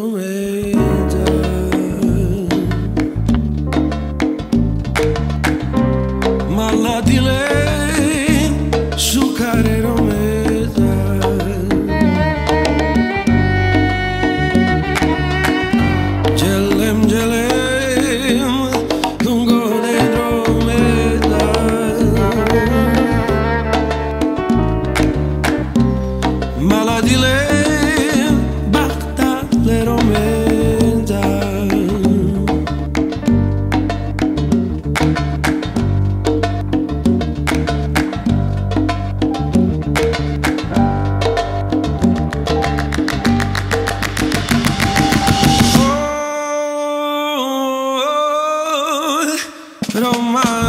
lungo Oh, Roma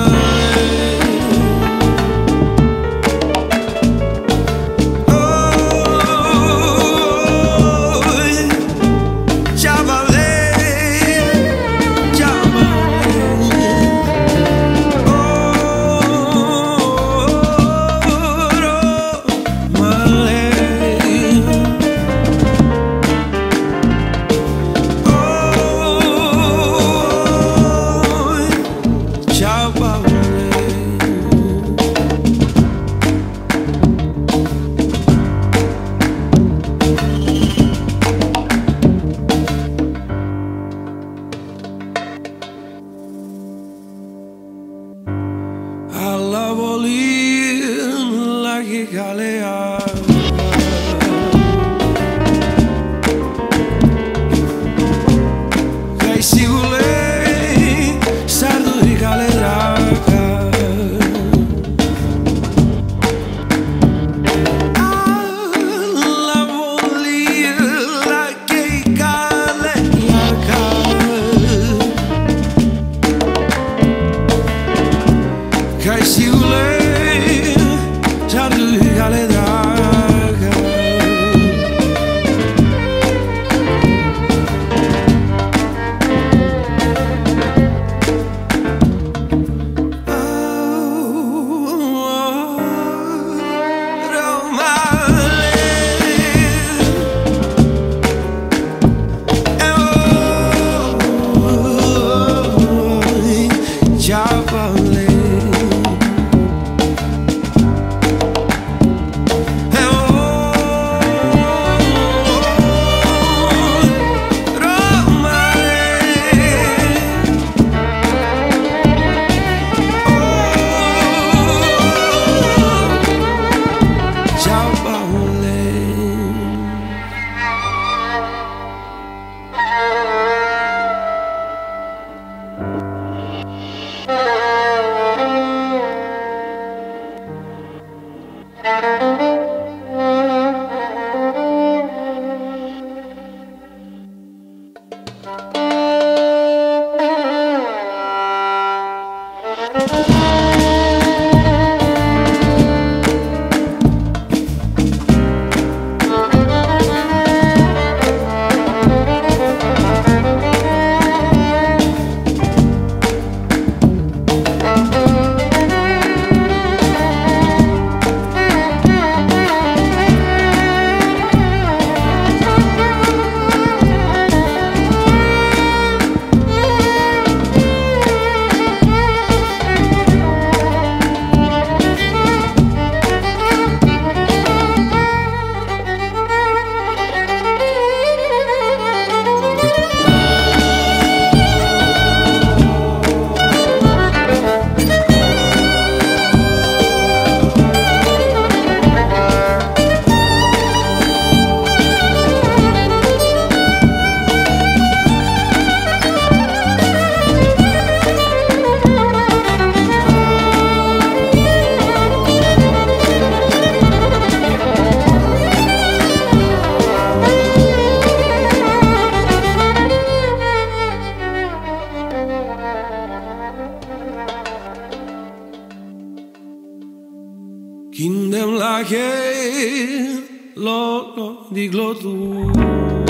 alla volin la che Kindem la che lo lo di glotus